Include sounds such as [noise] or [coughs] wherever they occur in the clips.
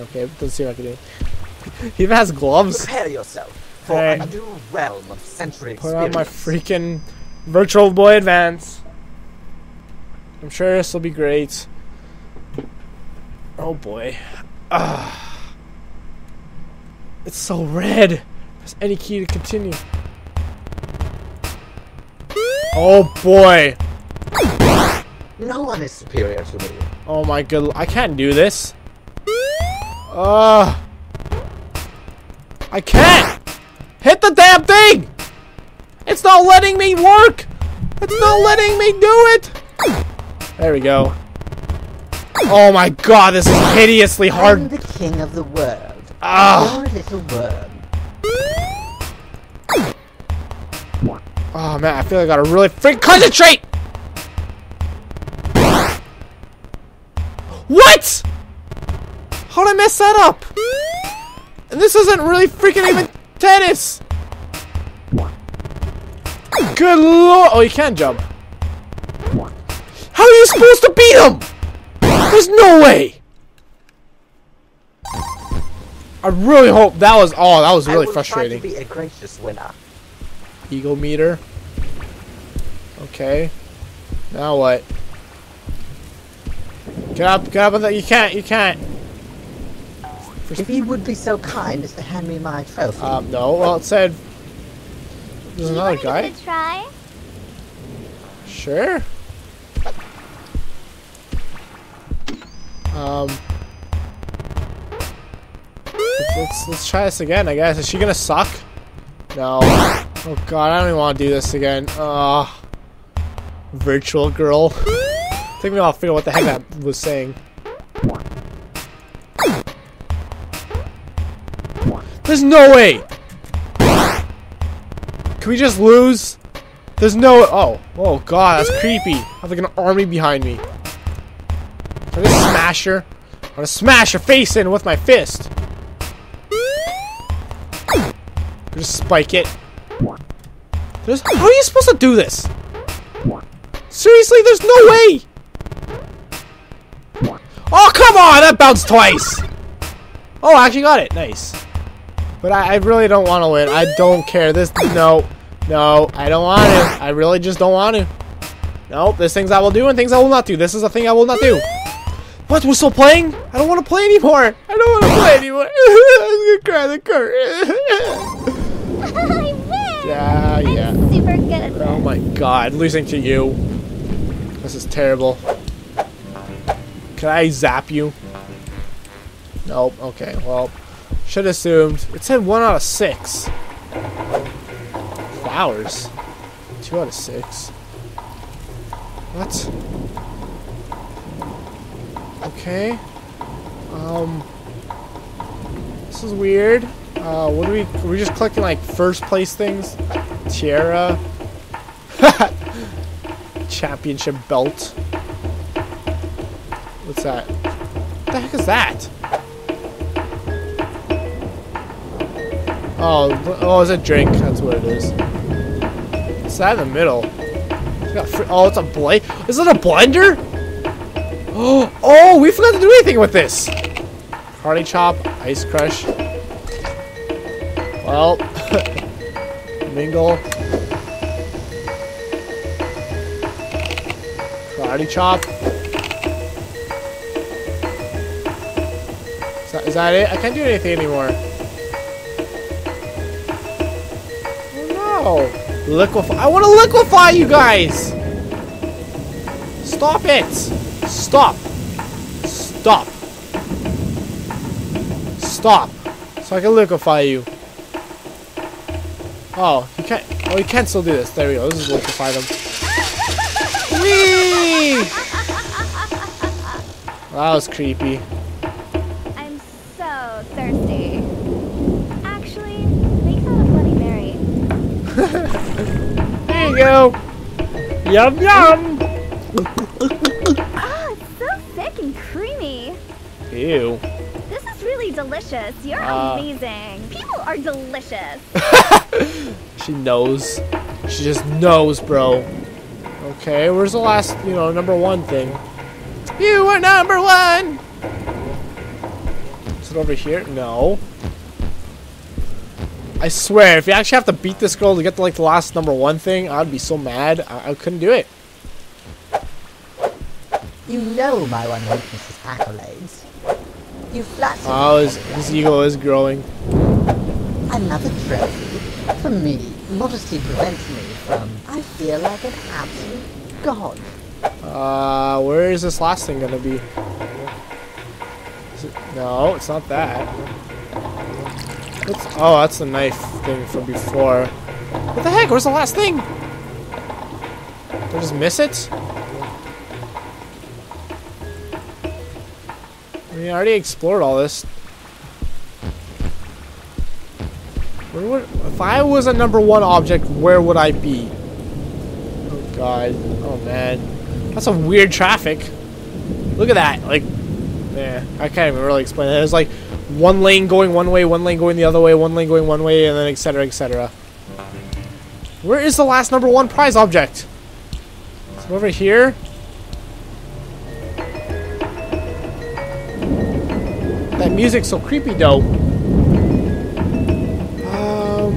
Okay, let's see what I can do. [laughs] he even has gloves. Prepare yourself for Alright. a new realm of sensory Put experience. on my freaking Virtual Boy Advance. I'm sure this will be great. Oh boy. Ah. It's so red. Press any key to continue. Oh boy. No one is superior to me. Oh my good. I can't do this. Ugh. I can't. Hit the damn thing. It's not letting me work. It's not letting me do it. There we go. Oh my god, this is hideously I'm hard. the king of the world. Ah. You're a little worm. Oh man, I feel like I gotta really freak concentrate. What? How did I mess that up? And this isn't really freaking even tennis. Good lord! Oh, you can't jump. How are you supposed to beat him? There's no way. I really hope that was. Oh, that was really will frustrating. Try to be a gracious winner. Eagle meter. Okay. Now what? Get up, get up on that. You can't, you can't. If you would be so kind as to hand me my trophy. Um, no. Well, it said. There's you another wanna guy. give it a try? Sure. Um. Let's, let's let's try this again. I guess is she gonna suck? No. Oh god, I don't even want to do this again. Uh Virtual girl. Take me a while figure out what the heck that was saying. There's no way. Can we just lose? There's no. Oh, oh god, that's creepy. I have like an army behind me. Can I just smash her? I'm gonna smash her face in with my fist. Just spike it. There's, how are you supposed to do this? Seriously, there's no way. Oh come on, that bounced twice. Oh, I actually got it. Nice. But I, I really don't want to win. I don't care. This no, no, I don't want to. I really just don't want to. Nope, there's things I will do and things I will not do. This is a thing I will not do. What? We're still playing? I don't want to play anymore. I don't want to play anymore. [laughs] I'm gonna cry the car. I win! yeah, yeah. I'm super good at Oh my god, losing to you. This is terrible. Can I zap you? Nope. Okay, well, should have assumed. It said one out of six. Flowers. Two out of six. What? Okay. Um. This is weird. Uh, what do we? Are we just clicking like first place things? Tiara. [laughs] Championship belt. What's that? What the heck is that? Oh, oh, it's a drink. That's what it is. What's that in the middle? It's Oh, it's a blade. Is it a blender? Oh, [gasps] oh, we forgot to do anything with this. Party chop, ice crush. Well, [laughs] mingle. Karate chop. Is that, is that it? I can't do anything anymore. No! Liquefy. I want to liquefy you guys! Stop it! Stop! Stop! Stop! So I can liquefy you. Oh, you can't. Oh, you can still do this. There we go. This is liquefy them. Whee! That was creepy. I'm so thirsty. Actually, make that a Bloody Mary. There you go. Yum yum. Oh, it's so thick and creamy. Ew. This is really delicious. You're Uh. amazing. People are delicious. [laughs] She knows. She just knows, bro. Okay, where's the last, you know, number one thing? You are number one. Is it over here? No. I swear, if you actually have to beat this girl to get to like the last number one thing, I'd be so mad. I, I couldn't do it. You know my one weakness is accolades. You flatter Oh, his, his ego is growing. Another trophy. For me, modesty prevents me from... I feel like an absolute god. Uh, where is this last thing gonna be? Is it, no, it's not that. What's, oh, that's the knife thing from before. What the heck? Where's the last thing? Did I just miss it? I mean, I already explored all this. Where would, if I was a number one object, where would I be? Oh god. Oh man. That's a weird traffic. Look at that. Like, yeah, I can't even really explain it. There's like one lane going one way, one lane going the other way, one lane going one way, and then etc. etc. Where is the last number one prize object? Is it over here? That music's so creepy though. Um,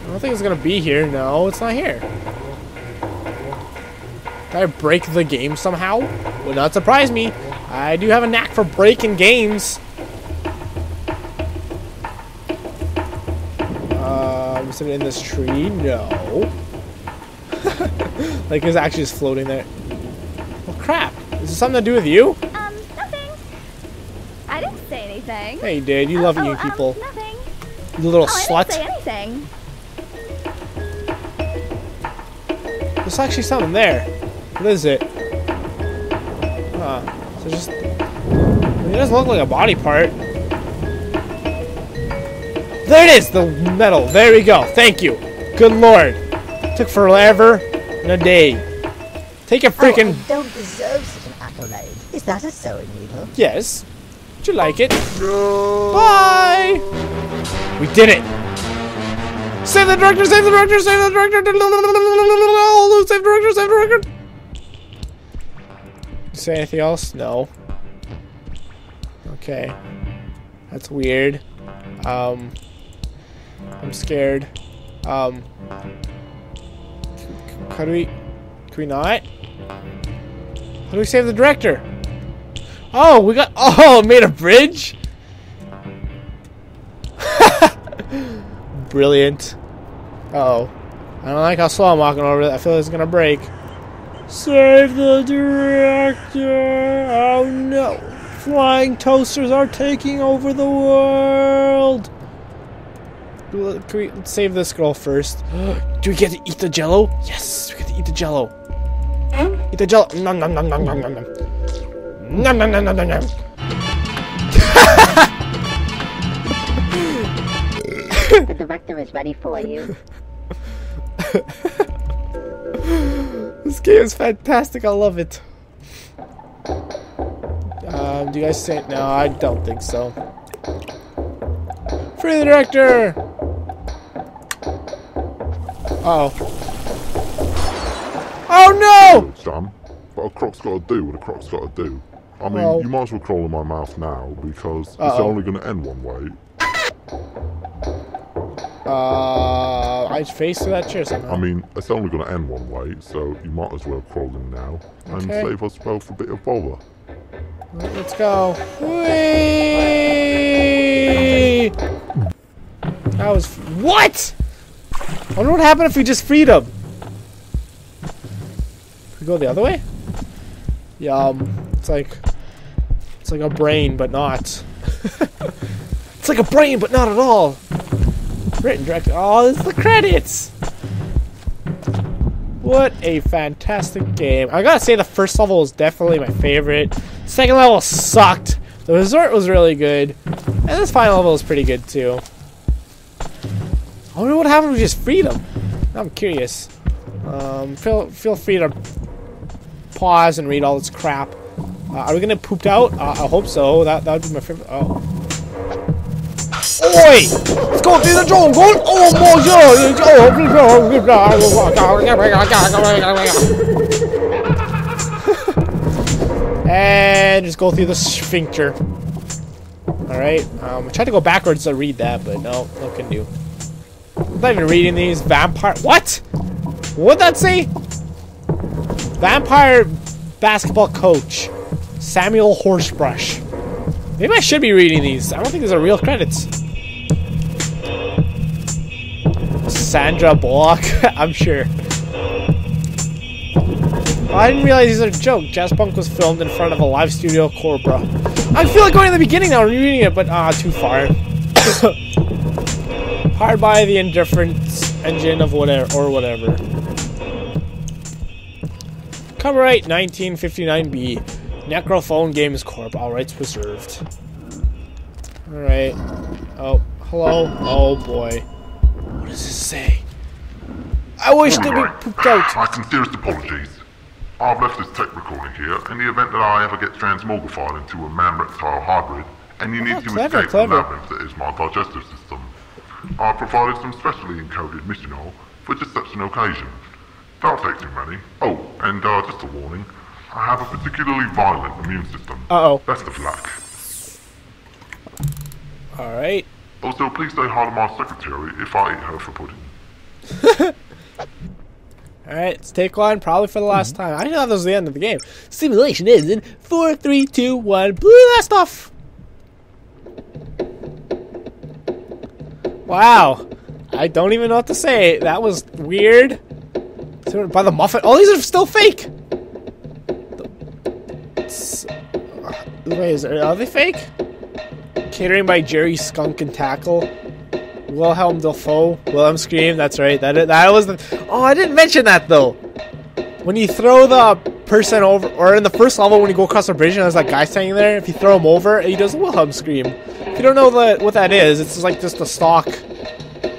I don't think it's gonna be here. No, it's not here. Did I break the game somehow? Would not surprise me. I do have a knack for breaking games. Um, is it in this tree? No. [laughs] like it's actually just floating there. Well, crap. Is it something to do with you? Um, nothing. I didn't say anything. Hey, dude, you Oh, love oh, eating um, people. nothing. You little Oh, I didn't say anything. There's actually something there. What is it? Huh. It doesn't look like a body part. There it is! The metal. There we go. Thank you. Good lord. Took forever and a day. Take a freaking. Oh, I don't deserve such an accolade. Is that a sewing needle? Yes. Would you like it? Bye! We did it! Save the director! Save the director! Save the director! Save the director! Save the director! Say anything else? No. Okay. That's weird. Um. I'm scared. Um. How do we. Can we not? How do we save the director? Oh, we got. Oh, [laughs] made a bridge? [laughs] Brilliant. Uh oh. I don't like how slow I'm walking over. I feel like it's gonna break. Save the director! Oh no! Flying toasters are taking over the world! Can we save this girl first? [gasps] Do we get to eat the jello? Yes! We get to eat the jello! Eat the jello! Nom nom nom nom nom nom nom! Nom nom nom nom nom nom! [laughs] The director is ready for you. [laughs] This game is fantastic. I love it. [laughs] Um, do you guys say no? I don't think so. Free the director. Oh. Oh no! Sam. But a croc's got to do what a croc's got to do. I mean, Well- you might as well crawl in my mouth now because it's Uh-oh. only going to end one way. Uh, I face that chair somehow. I mean, it's only going to end one way, so you might as well crawl in now and save us both a bit of bother. Let's go. Whee! That was what? I wonder what happened if we just freed him. We go the other way. Yeah, um, it's like it's like a brain, but not. [laughs] it's like a brain, but not at all. Written, directed. Oh, it's the credits. What a fantastic game. I gotta say the first level was definitely my favorite. Second level sucked. The resort was really good. And this final level is pretty good too. I wonder what happened we just freed him. I'm curious. Um, feel feel free to pause and read all this crap. Uh, are we gonna pooped out? Uh, I hope so. That that would be my favorite. Oh. Oi! Let's go through the door. Go! Oh my god! And just go through the sphincter. Alright. Um, I tried to go backwards to read that, but no, no can do. I'm not even reading these. Vampire. What? What'd that say? Vampire basketball coach. Samuel Horsebrush. Maybe I should be reading these. I don't think these are real credits. Sandra Bullock, [laughs] I'm sure. Oh, I didn't realize these are a joke. Jazzpunk was filmed in front of a live studio Cobra. I feel like going to the beginning now, reading it, but ah, too far. [coughs] Hired by the indifference engine of whatever or whatever. Copyright 1959B. Necrophone Games Corp. All rights reserved. Alright. Oh, hello? Oh boy. Does this say? I wish to be pooped out. My sincerest apologies. I've left this tape recording here in the event that I ever get transmogrified into a man-reptile hybrid, and you need Oh, to clever, escape clever. the labyrinth that is my digestive system. I've provided some specially encoded missional for just such an occasion. Don't take too many. Oh, and uh, just a warning. I have a particularly violent immune system. Uh-oh. Best of luck. Alright. Also, please say hi to my secretary if I eat her for pudding. [laughs] Alright, let's take one, probably for the last mm-hmm. time. I didn't know that was the end of the game. Simulation ends in 4, 3, 2, 1, blast off! Wow. I don't even know what to say. That was weird. By the muffin. All these are still fake! Uh, wait, is there, are they fake? Catering by Jerry Skunk and Tackle. Wilhelm Dafoe. Wilhelm Scream, that's right. That that was the Oh, I didn't mention that though. When you throw the person over or in the first level when you go across the bridge and there's that guy standing there, if you throw him over, he does a Wilhelm Scream. If you don't know what that is, it's just like just a stock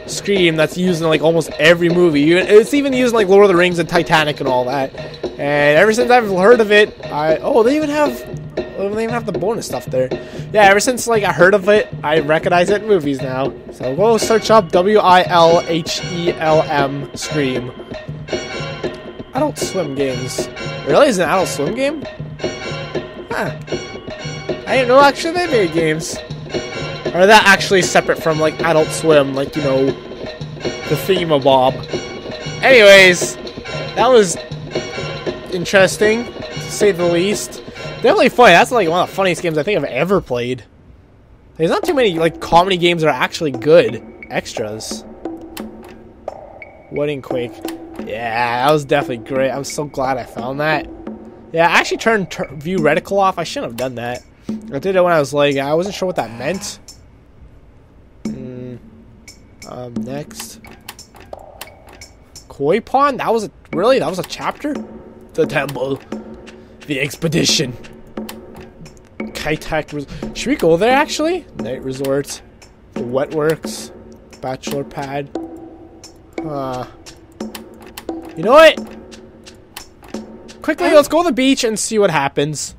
scream that's used in like almost every movie. It's even used in like Lord of the Rings and Titanic and all that. And ever since I've heard of it, I oh they even have they even have the bonus stuff there. Yeah, ever since like I heard of it, I recognize it in movies now. So go search up W I L H E L M Scream. Adult Swim games. Really, is an Adult Swim game? Huh. I didn't know actually they made games. Or that actually separate from like Adult Swim, like you know, the theme of Bob. Anyways, that was interesting, to say the least. Definitely funny. That's like one of the funniest games I think I've ever played. There's not too many like comedy games that are actually good extras. Wedding Quake. Yeah, that was definitely great. I'm so glad I found that. Yeah, I actually turned tur view reticle off. I shouldn't have done that. I did it when I was like, I wasn't sure what that meant. Mm, um, next. Koi Pond? That was a really? That was a chapter? The temple. The expedition. Kaitak Res- Should we go there actually? Night Resort. The Wetworks. Bachelor Pad. Uh You know what? Quickly, let's go to the beach and see what happens.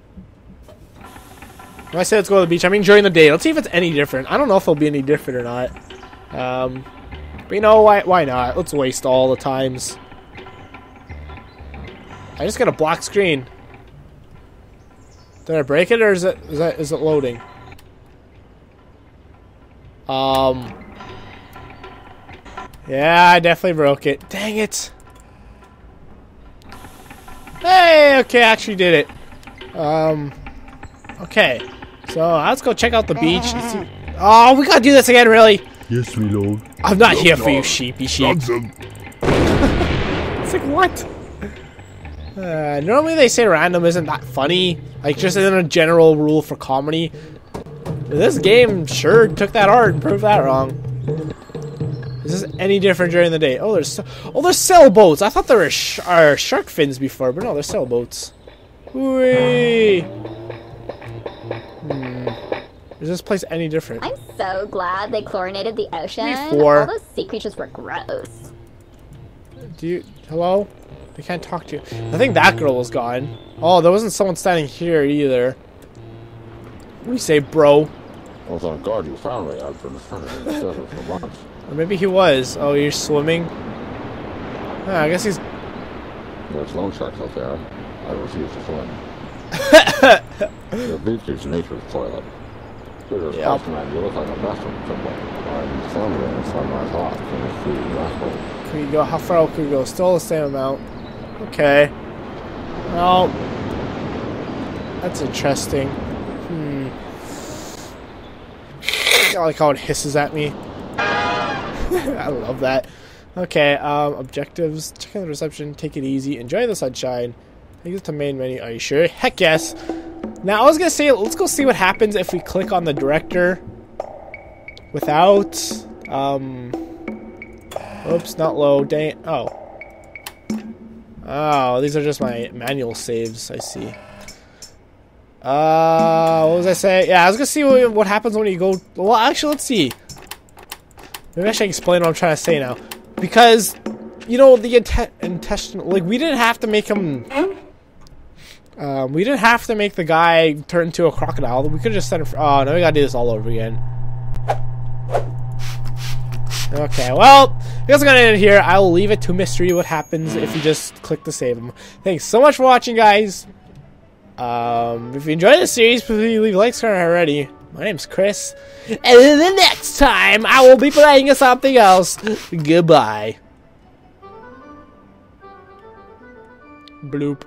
When I say let's go to the beach, I mean during the day. Let's see if it's any different. I don't know if it'll be any different or not. Um, but you know, why, why not? Let's waste all the times. I just got a black screen. Did I break it or is it is that is it loading? Um Yeah, I definitely broke it. Dang it. Hey, okay, I actually did it. Um Okay. So let's go check out the beach and see Oh, we gotta do this again, really? Yes, reload. I'm not here for you, sheepy sheep. [laughs] It's like what? Uh, normally they say random isn't that funny, like just in a general rule for comedy. This game sure took that hard and proved that wrong. Is this any different during the day? Oh, there's oh, there's sailboats. I thought there were sh- are shark fins before, but no, there's sailboats. Whee! Hmm. Is this place any different? I'm so glad they chlorinated the ocean. Before- All those sea creatures were gross. Do you hello? They can't talk to you. I think that girl was gone. Oh, there wasn't someone standing here either. What do you say, bro? I was on guard. You found me. I've been settle for months. Or maybe he was. Oh, you're swimming. Ah, I guess he's. There's loan sharks out there. I refuse to swim. [laughs] The beach is nature's toilet. There's a Yep. man, you look like a bathroom. I'm somewhere inside my thoughts in a few we go? How far out can we go? Still the same amount. Okay. Well, that's interesting. Hmm. I like how it hisses at me. [laughs] I love that. Okay, um, objectives. Check out the reception. Take it easy. Enjoy the sunshine. Take it the main menu. Are you sure? Heck yes. Now, I was gonna say, let's go see what happens if we click on the director without, um, oops, not low. Dang. Oh. Oh, these are just my manual saves. I see. Uh, what was I say? Yeah, I was gonna see what, what happens when you go. Well, actually, let's see. Maybe I should explain what I'm trying to say now, because you know the inte- intestinal. Like we didn't have to make him. Um, we didn't have to make the guy turn into a crocodile. We could just sent him. Oh no, we gotta do this all over again. Okay, well, I'm gonna end here. I will leave it to mystery what happens if you just click to save them. Thanks so much for watching, guys. Um, if you enjoyed this series, please leave likes like, subscribe already. My name's Chris, and the next time I will be playing something else. Goodbye. Bloop.